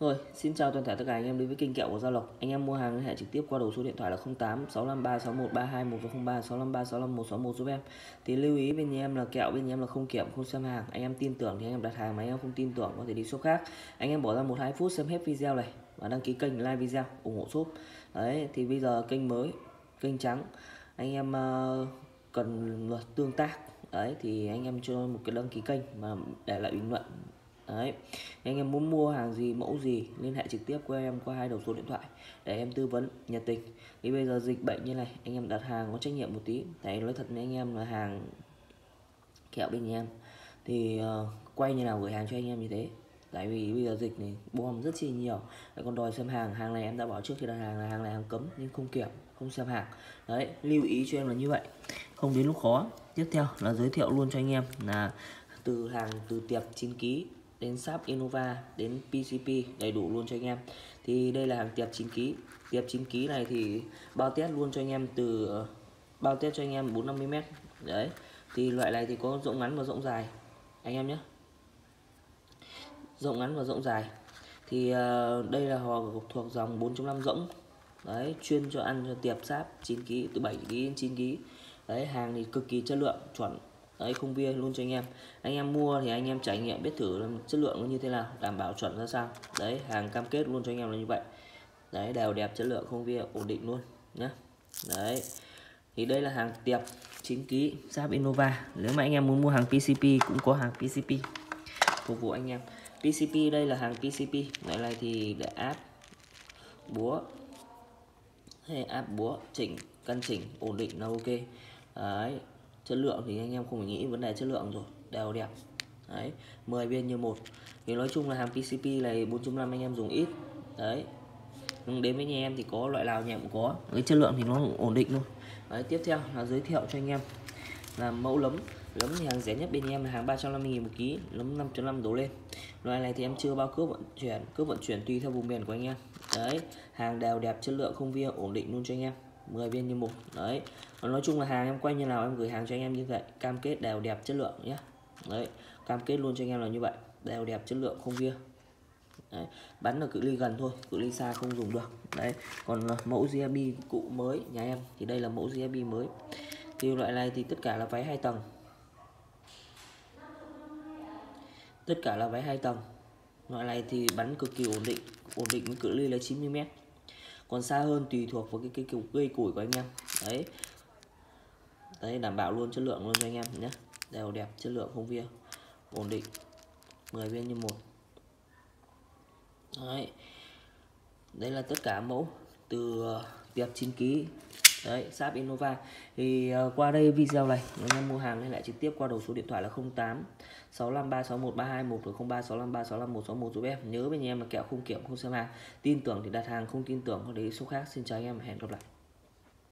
Rồi, xin chào toàn thể tất cả anh em đến với kênh kẹo của Gia Lộc. Anh em mua hàng liên hệ trực tiếp qua đầu số điện thoại là 08 653 61 321 và 03 653 65 161 giúp em. Thì lưu ý bên nhà em là kẹo, bên nhà em là không kiểm, không xem hàng. Anh em tin tưởng thì anh em đặt hàng mà anh em không tin tưởng có thể đi shop khác. Anh em bỏ ra 1 2 phút xem hết video này và đăng ký kênh like video ủng hộ shop. Đấy, thì bây giờ kênh mới, kênh trắng. Anh em uh, cần tương tác đấy thì anh em cho một cái đăng ký kênh mà để lại bình luận đấy. Anh em muốn mua hàng gì mẫu gì liên hệ trực tiếp qua em qua hai đầu số điện thoại để em tư vấn nhiệt tình. Thì bây giờ dịch bệnh như này anh em đặt hàng có trách nhiệm một tí. Tại nói thật với anh em là hàng kẹo bên nhà em. Thì uh, quay như nào gửi hàng cho anh em như thế. Tại vì bây giờ dịch này bom rất chi nhiều. Đấy, còn đòi xem hàng hàng này em đã bảo trước khi đặt hàng là hàng này hàng cấm nhưng không kiểm không xem hàng. Đấy lưu ý cho em là như vậy không đến lúc khó. Tiếp theo là giới thiệu luôn cho anh em là từ hàng từ tiệp 9 kg đến sáp Innova đến PCP đầy đủ luôn cho anh em. Thì đây là hàng tiệp 9 kg tiệp 9 kg này thì bao test luôn cho anh em từ ờ, bao test cho anh em 450 m đấy. Thì loại này thì có rộng ngắn và rộng dài anh em nhé. Rộng ngắn và rộng dài. Thì uh, đây là họ thuộc dòng 4.5 rỗng. Đấy chuyên cho ăn cho tiệp sáp 9 kg từ 7 kg đến 9 kg đấy hàng thì cực kỳ chất lượng chuẩn đấy không bia luôn cho anh em. Anh em mua thì anh em trải nghiệm, biết thử chất lượng nó như thế nào, đảm bảo chuẩn ra sao. Đấy, hàng cam kết luôn cho anh em là như vậy. Đấy, đều đẹp, chất lượng không bia ổn định luôn nhé đấy. Thì đây là hàng tiệp 9 kg giáp Innova. Nếu mà anh em muốn mua hàng PCP cũng có hàng PCP phục vụ anh em. PCP đây là hàng PCP loại này thì để áp búa, hay áp búa chỉnh, căn chỉnh ổn định là ok. Đấy chất lượng thì anh em không phải nghĩ vấn đề chất lượng rồi, đều đẹp. Đấy 10 viên như một. Thì nói chung là hàng PCP này 4.5 anh em dùng ít. Đấy. Nhưng đến với nhà em thì có, loại nào nhà cũng có. Cái chất lượng thì nó ổn định luôn đấy, tiếp theo là giới thiệu cho anh em là mẫu lấm. Lấm thì hàng rẻ nhất bên em là hàng 350 000 một ký, lấm 5.5 đổ lên. Loại này thì em chưa bao cước vận chuyển cước vận chuyển tùy theo vùng miền của anh em. Đấy, hàng đều đẹp, chất lượng không via, ổn định luôn cho anh em. 10 viên như một. Đấy. Còn nói chung là hàng em quay như nào em gửi hàng cho anh em như vậy. Cam kết đều đẹp chất lượng nhé đấy. Cam kết luôn cho anh em là như vậy. Đều đẹp chất lượng, không kia đấy. bắn ở cự ly gần thôi, cự ly xa không dùng được. Đấy. Còn ờ, mẫu GRB cụ mới nhà em, thì đây là mẫu GRB mới. Thì loại này thì tất cả là váy hai tầng. Tất cả là váy hai tầng. Loại này thì bắn cực kỳ ổn định ổn định với cự ly là 90 m còn xa hơn tùy thuộc vào cái cái, cái cây củi của anh em. Đấy. Đấy đảm bảo luôn chất lượng luôn cho anh em nhé. Đều đẹp chất lượng không vía ổn định. 10 viên như một. Đấy. Đây là tất cả mẫu từ à, tiệp 9 kg đấy Sáp Innova. Thì uh, qua đây video này anh em mua hàng liên lại trực tiếp qua đầu số điện thoại là 08 653 61 321 và 03 653 651 61 giúp em. Nhớ bên em là kẹo không kiểm không xem hàng. Tin tưởng thì đặt hàng không tin tưởng có đấy số khác. Xin chào anh em hẹn gặp lại.